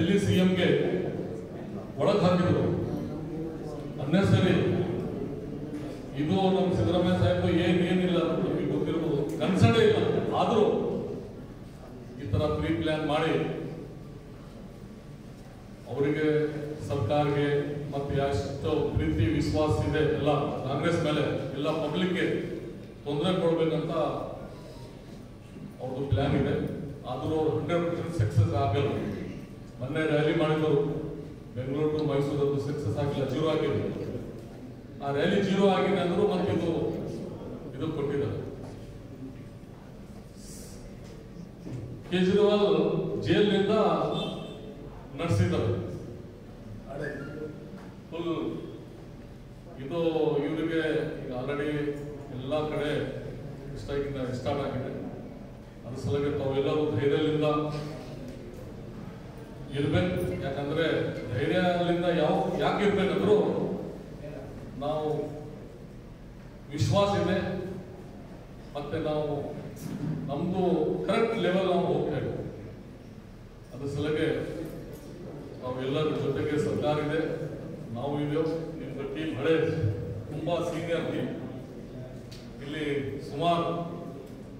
ಡೆಲ್ಲಿ ಸಿಎಂಗೆ ಒಳಗೆ ಹಾಕಿದ್ರು? ಅನ್ನೆಸರಿ ಇದು ನಮ್ಮ ಸಿದ್ದರಾಮಯ್ಯ ಸಾಹೇಬ್ ಏನೇನಿಲ್ಲ ಏನಿಲ್ಲ ನಮಗೆ ಗೊತ್ತಿರ್ಬೋದು. ಕನ್ಸರ್ಡೇ ಇಲ್ಲ. ಆದರೂ ಈ ಥರ ಪ್ರೀ ಪ್ಲ್ಯಾನ್ ಮಾಡಿ ಅವರಿಗೆ ಸರ್ಕಾರಕ್ಕೆ ಮತ್ತು ಎಷ್ಟು ಪ್ರೀತಿ, ವಿಶ್ವಾಸ ಇದೆ ಎಲ್ಲ ಕಾಂಗ್ರೆಸ್ ಮೇಲೆ. ಎಲ್ಲ ಪಬ್ಲಿಕ್ಗೆ ತೊಂದರೆ ಕೊಡಬೇಕಂತ ಅವ್ರದ್ದು ಪ್ಲ್ಯಾನ್ ಇದೆ. ಆದರೂ ಹಂಡ್ರೆಡ್ ಪರ್ಸೆಂಟ್ ಸಕ್ಸಸ್ ಆಗಲ್ಲ. ಮೊನ್ನೆ ರ್ಯಾಲಿ ಮಾಡಿದ್ರು. ಬೆಂಗಳೂರು ಟು ಮೈಸೂರದ್ದು ಸಕ್ಸಸ್ ಆಗಿಲ್ಲ ಜೀರೋ ಆಗಿದೆ. ಆ ರ್ಯಾಲಿ ಜೀರೋ ಆಗಿದೆ ಅಂದ್ರು ಮತ್ತೆ ಇದು ಇದು ಕೊಟ್ಟಿದ್ದಾರೆ. ಕೇಜ್ರಿವಾಲ್ ಜೈಲಿನಿಂದ ನಡೆಸಿದ್ದಾರೆ. ಇದು ಇವರಿಗೆ ಈಗ ಆಲ್ರೆಡಿ ಎಲ್ಲ ಕಡೆ ಇಷ್ಟ ಸ್ಟಾರ್ಟ್ ಆಗಿದೆ. ಅದ್ರ ಸಲುವಾಗಿ ತಾವೆಲ್ಲರೂ ಧೈರ್ಯದಿಂದ ಇರ್ಬೇಕು. ಯಾಕಂದ್ರೆ ಧೈರ್ಯದಿಂದ ಯಾವ ಯಾಕೆ ಇರ್ಬೇಕಂದ್ರು ನಾವು ವಿಶ್ವಾಸ ಇದೆ. ಮತ್ತೆ ನಾವು ನಮ್ದು ಕರೆಕ್ಟ್ ಲೆವೆಲ್ ನಾವು ಹೋಗ್ತಾ ಇದ್ದೀವಿ. ಅದ್ರ ಸಲಗೆ ನಾವೆಲ್ಲರ ಜೊತೆಗೆ ಸರ್ಕಾರ ಇದೆ. ನಾವು ಇದ್ದೇವೆ ನಿಮ್ಮ ಟೀಮ್ ಹಳೆ ತುಂಬಾ ಸೀನಿಯರ್ ಟೀಮ್ ಇಲ್ಲಿ ಸುಮಾರು